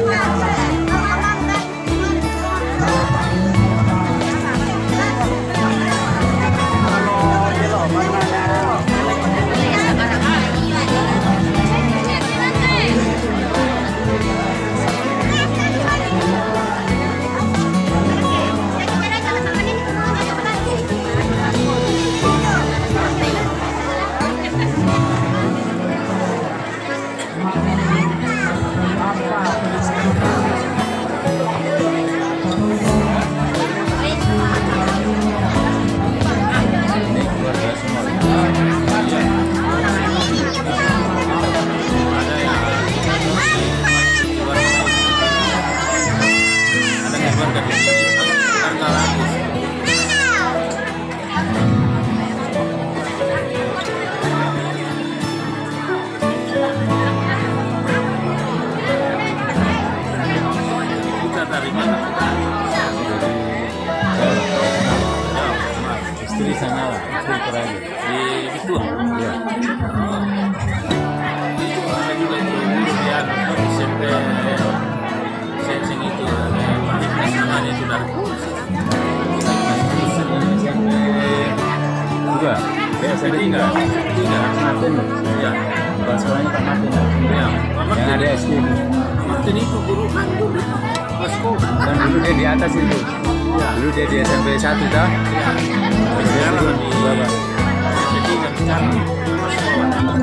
Wow. Istri sana lah, istri terakhir. di itu Iya. itu ada juga itu dulu dia di SMP sensing itu Pak namanya itu dari Juga. Ya, saya tiga tiga Martin. Ya sekolahnya Pak Martin. ya Yang ada SD. Kan dulu pas sekolah Dan dulu dia di atas itu. Dulu dia di SMP 1 dah. ya Terus dia turun di bawah. SMP tiga sekarang pas sekolah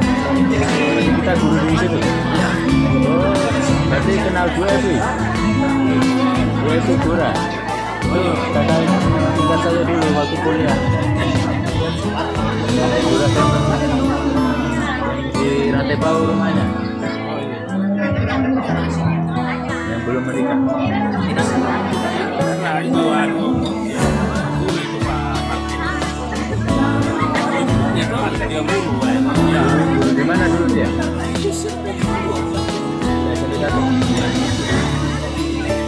Kita guru di situ. Oh, berarti kenal gue tuh. Gue itu Gura. Itu kakak tingkat saya dulu waktu kuliah. Gura Center. Rantai Bau rumahnya. Yang belum menikah. Nah, itu anu itu Pak dia ya dulu dia?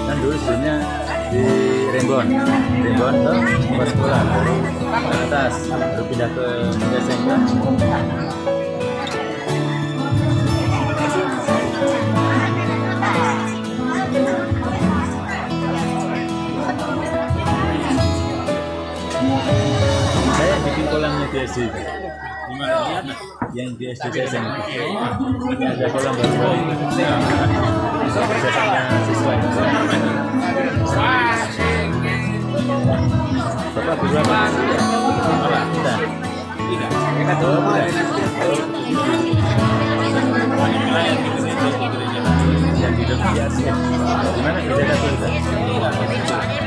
Kan dulu sebelumnya di Renggon, Renggon tuh sekolah ke atas, baru pindah ke. Saya bikin kolamnya di SD nah yang di SD saya ada kolam biasanya siswa Bapak berapa? Bapak kita. tidak Kita ya.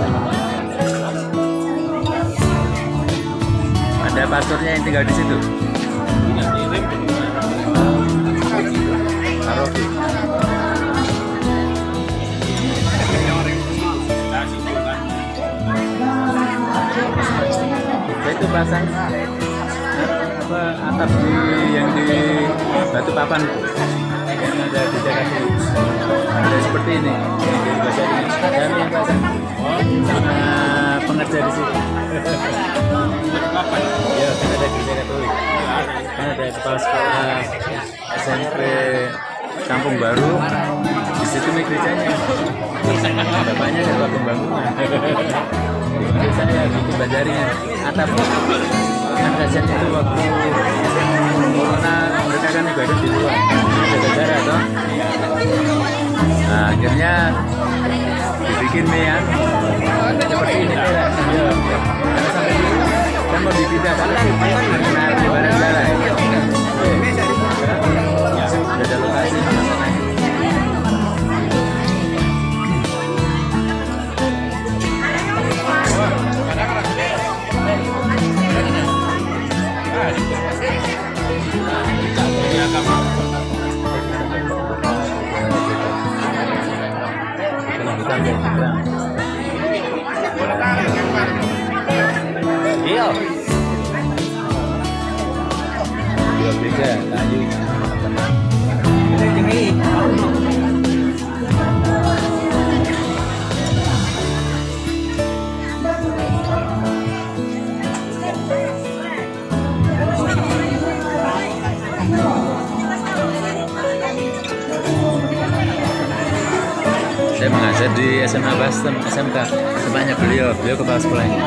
Ada pastornya yang tinggal di situ. itu pasang apa atap di yang di batu papan. Yang ada di Jakarta. Ada seperti ini. Yang di ini kami yang pasang. Sama pengerja di sini ya kan ada gereja Katolik kan ada kepala sekolah SMP Kampung Baru. Di situ nih gerejanya bapaknya ketua pembangunan Jadi saya bikin bajaringan atap. Kan kasihan itu waktu corona mereka kan ibadah di luar. Jaga jarak toh. Nah akhirnya dibikin nih ya. Seperti ini. Ya. Sampai dulu kan mau dipindah kan karena di barat jalan ya sudah ada lokasi. Di sana Saya mengajar di SMA Bastem, SMK. Tempatnya beliau, beliau kepala sekolahnya.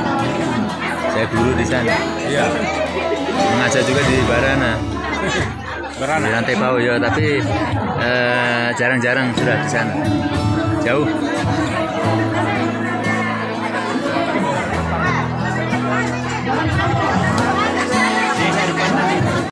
Saya guru di sana. Iya. Mengajar juga di Barana. Di lantai bawah ya, tapi eh, jarang-jarang sudah di sana. Jauh.